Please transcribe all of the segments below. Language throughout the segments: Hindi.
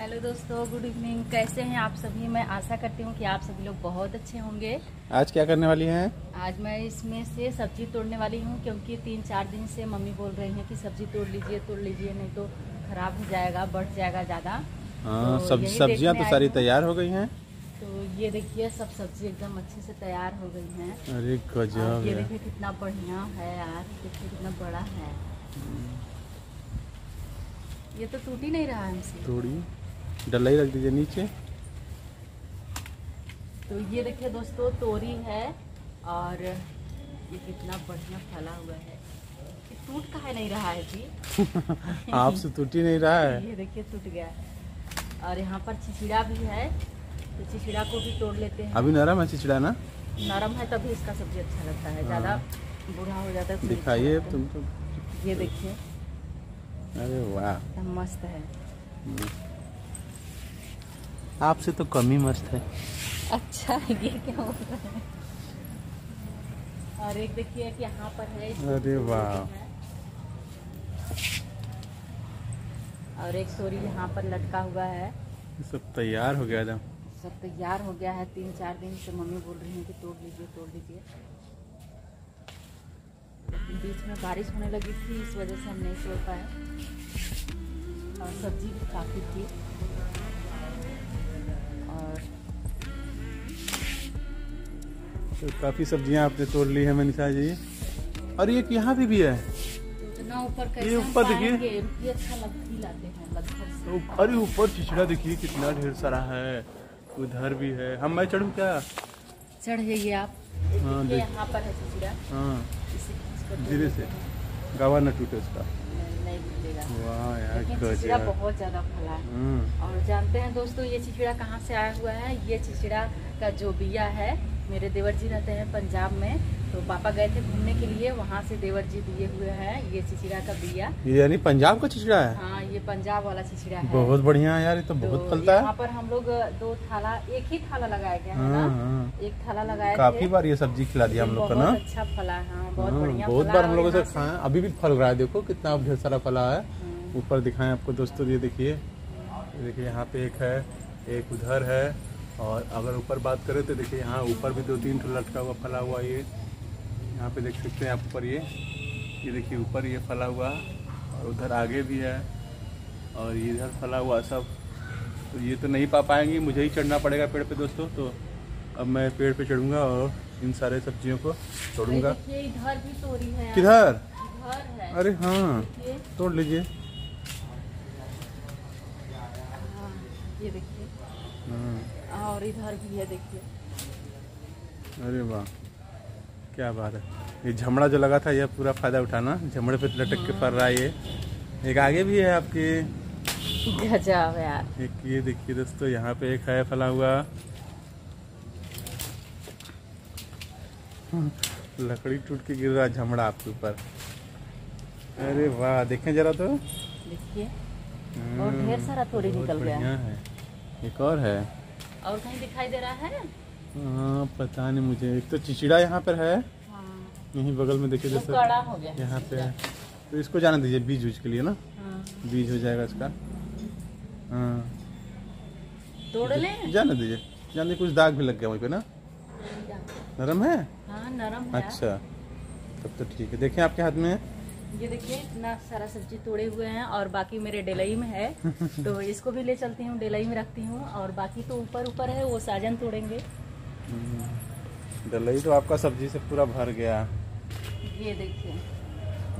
हेलो दोस्तों गुड इवनिंग। कैसे हैं आप सभी? मैं आशा करती हूँ कि आप सभी लोग बहुत अच्छे होंगे। आज क्या करने वाली हैं? आज मैं इसमें से सब्ज़ी तोड़ने वाली हूँ क्योंकि तीन चार दिन से मम्मी बोल रही हैं कि सब्ज़ी तोड़ लीजिए तोड़ लीजिए नहीं तो खराब हो जाएगा बढ़ जाएगा ज़्यादा। हाँ तो सब तो सारी तैयार हो गई हैं। तो ये देखिए सब सब्ज़ी एकदम अच्छे से तैयार हो गई है। अरे गजब ये देखिए कितना बढ़िया है यार देखिए कितना बड़ा है। ये तो टूट ही नहीं रहा है? हमसे डलाई रख दीजिए नीचे। तो ये देखिए दोस्तों तोरी है और ये कितना बढ़िया फला हुआ है। ये टूट कहा नहीं रहा है जी? आपसे टूट ही नहीं रहा है। ये देखिए टूट गया। और यहाँ पर चिचिड़ा भी है तो चिचिड़ा को भी तोड़ लेते हैं। अभी नरम है चिचड़ा ना? नरम है तभी इसका सब्ज़ी अच्छा लगता है ज़्यादा बूढ़ा हो जाता है तो नहीं अच्छा दिखाइए तुम तो। ये देखिए। अरे वाह। मस्त है। आपसे तो कम ही मस्त है। अच्छा ये क्या हो रहा है? और एक देखिए कि यहाँ पर है अरे वाह। और एक तोरी यहाँ पर लटका हुआ है। सब तैयार हो गया एकदम सब तैयार हो गया है तीन चार दिन से मम्मी बोल रही है कि तोड़ लीजिए तोड़ लीजिए। लेकिन बीच में बारिश होने लगी थी इस वजह से हम नहीं तोड़ पाए। और सब्ज़ी भी काफ़ी थी। और तो काफ़ी सब्ज़ियाँ आपने तोड़ ली है मनीषा जी। और ये यहाँ पे भी है। ये ऊपर देखिए। अच्छा लाते अरे ऊपर चिचड़ा देखिए कितना ढेर सारा है। उधर भी है। हम मैं चढ़ू क्या? चढ़ जाइए आप। हाँ, यहाँ पर है चिचिड़ा हाँ। धीरे से। गावा न टूटे उसका। नहीं चिचिड़ा बहुत ज़्यादा फला है। हम्म, और जानते हैं दोस्तों ये चिचिड़ा कहाँ से आया हुआ है? ये चिचिड़ा का जो बिया है मेरे देवर जी रहते हैं पंजाब में तो पापा गए थे घूमने के लिए वहाँ से देवर जी दिए हुए हैं ये चिचिड़ा का बिया। ये यानी पंजाब का चिचड़ा है? हाँ ये पंजाब वाला चिचिड़ा है। बहुत बढ़िया है यार ये तो तो बहुत फलता यहाँ है पर हम लोग दो थाला एक ही थाला लगाया गया है हाँ, हाँ। एक थाला लगाए काफ़ी बार ये सब्ज़ी खिला दिया हम लोग को ना। अच्छा फला है हाँ बहुत बढ़िया बहुत बार हम लोगों यहाँ खाए अभी भी फल रहा है देखो कितना ढेर सारा फला है। ऊपर दिखाएँ आपको दोस्तों ये देखिए। देखिए यहाँ पे एक है एक उधर है और अगर ऊपर बात करें तो देखिए यहाँ ऊपर भी दो तीन ठो लटका हुआ फला हुआ ये यहाँ पे देख सकते हैं आप ऊपर ये। ये देखिए ऊपर ये फला हुआ और उधर आगे भी है और ये इधर फला हुआ सब। तो ये तो नहीं पा पाएँगे मुझे ही चढ़ना पड़ेगा पेड़ पे दोस्तों तो अब मैं पेड़ पे चढ़ूँगा और इन सारे सब्जियों को तोड़ूँगा। इधर भी तोरी है। किधर? अरे हाँ तोड़ लीजिए। हाँ, ये देखिए। हाँ। और इधर भी है देखिए। अरे वाह क्या बात है। ये झमड़ा जो लगा था ये पूरा फ़ायदा उठाना। झमड़े पे लटक के फर रहा है ये। एक आगे भी है आपके। गजब यार। एक ये देखिए दोस्तों यहाँ पे एक है फला हुआ। लकड़ी टूट के गिर रहा है झमड़ा आपके ऊपर। अरे वाह देखें जरा तो। देखिए। और ढेर सारा बहुत निकल गया। है। एक और है। और कहीं दिखाई दे रहा है? हाँ पता नहीं मुझे। एक तो चिचिड़ा यहाँ पर है। हाँ। यहीं बगल में देखिए जैसे यहाँ पे है तो इसको जाने दीजिए बीज उज के लिए ना। हाँ। बीज हो जाएगा इसका। हाँ। तोड़ लें? जाने दीजिए। जाने कुछ दाग भी लग गया वहीं पे ना। नरम है? हाँ नरम है। अच्छा। तब तो ठीक है। देखें आपके हाथ में? ये देखिए इतना सारा सब्ज़ी तोड़े हुए हैं और बाकी मेरे डेलई में है। तो इसको भी ले चलती हूँ डेलई में रखती हूँ और बाकी तो ऊपर ऊपर है वो साजन तोड़ेंगे। दलई तो आपका सब्ज़ी से पूरा भर गया। ये देखिए।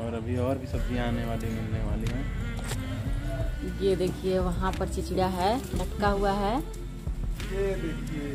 और अभी और भी सब्ज़ियाँ आने वाली मिलने वाली हैं। ये देखिए वहाँ पर चिचिड़ा है लटका हुआ है। ये देखिए।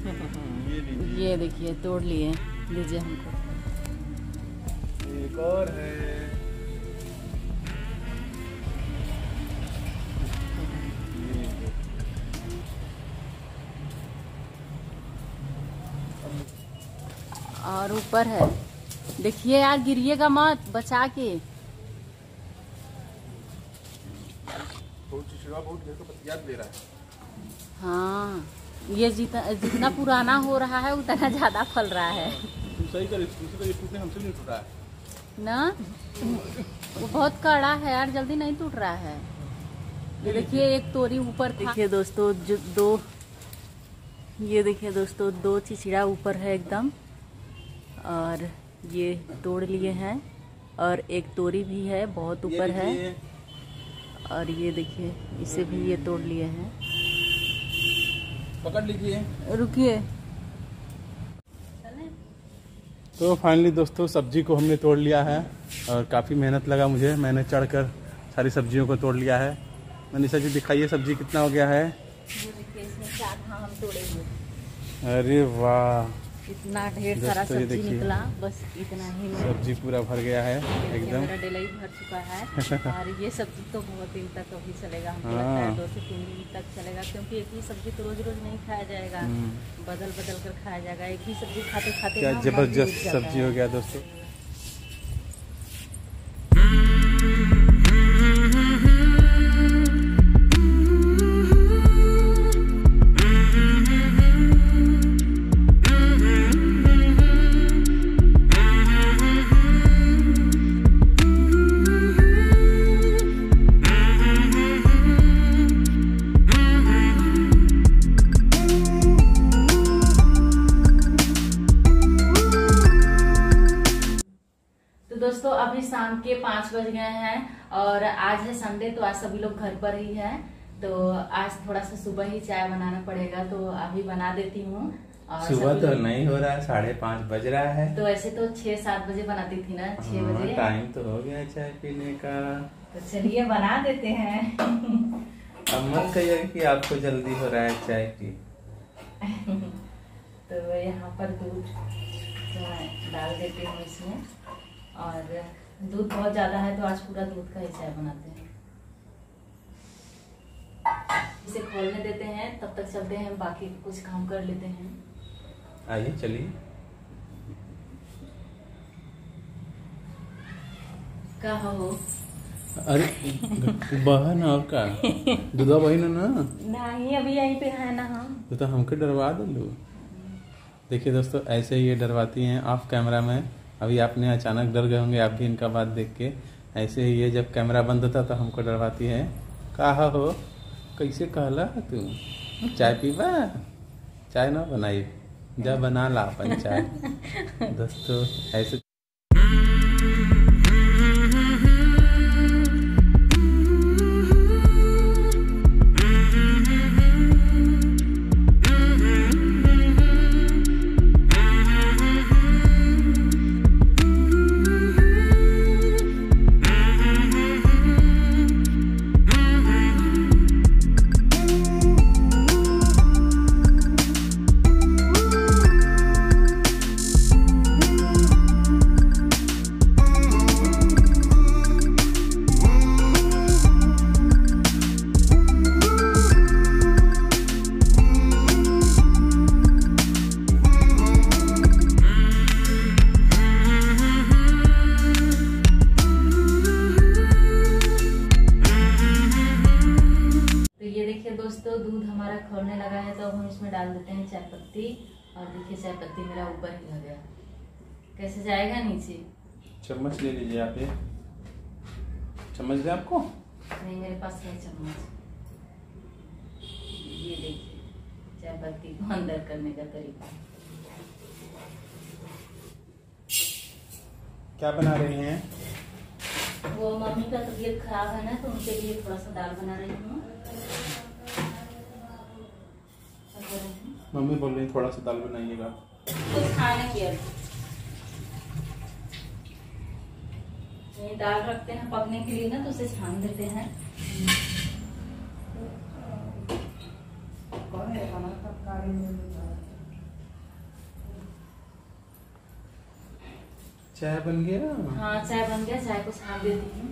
ये देखिए तोड़ लिए। लीजिए हमको। और है। और ऊपर है। देखिए यार गिरिएगा मत बचा के। है। हाँ ये जितना जितना पुराना हो रहा है उतना ज़्यादा फल रहा है। तुम सही कर तुमसे तो ये टूटने हमसे नहीं टूट रहा है। ना? वो बहुत कड़ा है यार जल्दी नहीं टूट रहा है। ये देखिए एक तोरी ऊपर देखिए दोस्तों जो दो ये देखिए दोस्तों दो चिचिड़ा ऊपर है एकदम। और ये तोड़ लिए हैं और एक तोरी भी है बहुत ऊपर है। और ये देखिए इसे भी ये तोड़ लिए हैं। पकड़ लीजिए। रुकिए। तो फाइनली दोस्तों सब्ज़ी को हमने तोड़ लिया है और काफ़ी मेहनत लगा मुझे। मैंने चढ़कर सारी सब्जियों को तोड़ लिया है। मनीषा जी दिखाइए सब्ज़ी कितना हो गया है। हाँ अरे वाह! इतना ढेर सारा सब्ज़ी निकला बस इतना ही सब्ज़ी पूरा भर गया है एकदम। मेरा डेलाई भर चुका है। और ये सब्ज़ी तो बहुत दिन तक अभी चलेगा हमको लगता है हाँ। दो से तीन दिन तक चलेगा क्योंकि एक ही सब्ज़ी तो रोज रोज नहीं खाया जाएगा। हम्म। बदल बदल कर खाया जाएगा एक ही सब्ज़ी खाते खाते क्या ज़बरदस्त सब्ज़ी हो। गया दोस्तों। शाम के पाँच बज गए हैं और आज है संडे तो आज सभी लोग घर पर ही हैं। तो आज थोड़ा सा सुबह ही चाय बनाना पड़ेगा तो अभी बना देती हूँ। सुबह तो नहीं हो रहा है साढ़े पाँच बज रहा है। तो ऐसे तो छह सात बजे बनाती थी ना छह हाँ, बजे। टाइम तो हो गया चाय पीने का। तो चलिए बना देते हैं। अब मत कहिए कि आपको जल्दी हो रहा है चाय की तो यहाँ पर दूध डाल देती हूँ इसमें। और दूध बहुत ज़्यादा है तो आज पूरा दूध का ही चाय बनाते हैं। इसे खोलने देते हैं तब तक चलते हैं बाकी कुछ काम कर लेते हैं। आइए चलिए। हो? अरे बहन और का दूधा बहन ना नहीं अभी यहीं पे है ना हम। तो, तो हमके डरवा दो देखिए दोस्तों ऐसे ही ये डरवाती हैं ऑफ़ कैमरा में। अभी आपने अचानक डर गए होंगे आप भी इनका बात देख के। ऐसे ही ये जब कैमरा बंद होता तो हमको डरवाती है। कहा हो? कैसे कहला तू? चाय पीबा? चाय ना बनाई जब बना ला अपन चाय। दोस्तों ऐसे खोलने लगा है तो अब हम इसमें डाल देते हैं चाय पत्ती। और देखिए चाय पत्ती मेरा ऊपर ही लग गया। कैसे जाएगा नीचे? चम्मच ले लीजिए आप ये। चम्मच दे आपको? नहीं मेरे पास है चम्मच। ये देखिए चाय पत्ती को अंदर करने का तरीका। क्या बना रही हैं? वो मम्मी का तबीयत खराब है ना तो उनके लिए थोड़ा सा दाल बना रही हूँ क्या कर रहे हैं? मम्मी बोल रही थोड़ा सा दाल बनाइएगा कुछ खाने की दाल रखते हैं पकने के लिए ना तो उसे छान देते हैं। चाय बन गया? हाँ चाय बन गया चाय को छान देती हूँ।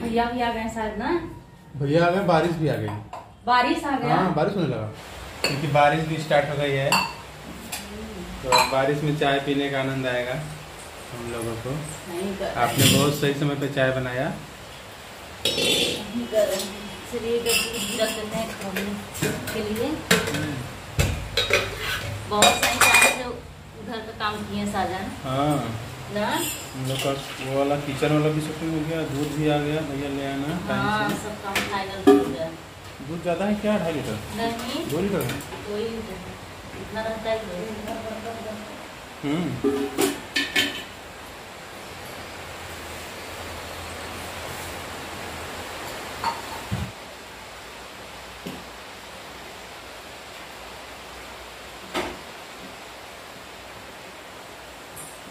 भैया भी आ गए शायद ना? भैया आ गए बारिश भी आ गई। बारिश आ गया। हाँ बारिश होने लगा। क्योंकि बारिश भी स्टार्ट हो गई है। तो बारिश में चाय पीने का आनंद आएगा हम लोगों को। आपने बहुत सही समय पे चाय बनाया। खोलने के लिए। बहुत सारी चाय उधर का काम किए साजन। हाँ। ना? हम लोग का वो वाला किचन वाला भी शॉपिंग हो गया दूध भी आ गया भैया ले आना हाँ सब काम फाइनल हो गया। दूध ज़्यादा है क्या ढाई लीटर? दो लीटर है। हम्म।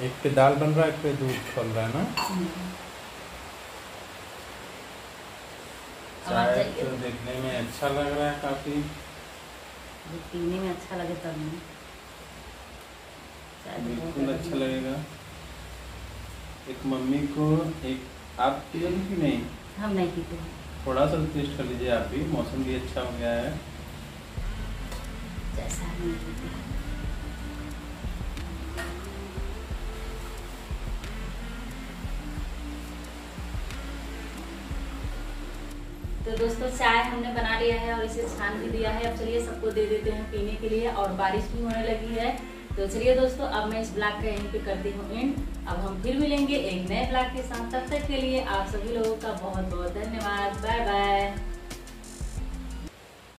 एक पे दाल बन रहा है एक पे दूध खोल रहा है ना अब आप चाय जाइए। तो देखने में अच्छा लग रहा है काफ़ी। जो पीने में अच्छा लगे तब नहीं। बिल्कुल अच्छा लगेगा। एक मम्मी को एक आप पियोगे कि नहीं? हम नहीं पीते। थोड़ा सा टेस्ट कर लीजिए आप भी। मौसम भी अच्छा हो गया है। जैसा तो दोस्तों, चाय हमने बना लिया है और इसे छान भी दिया है। अब चलिए सबको दे देते हैं पीने के लिए और बारिश भी होने लगी है। तो चलिए दोस्तों, अब मैं इस ब्लॉग का यहीं पे करती हूँ एंड। अब हम फिर मिलेंगे एक नए ब्लॉग के साथ। तब तक के लिए आप सभी लोगों का बहुत बहुत धन्यवाद। Bye bye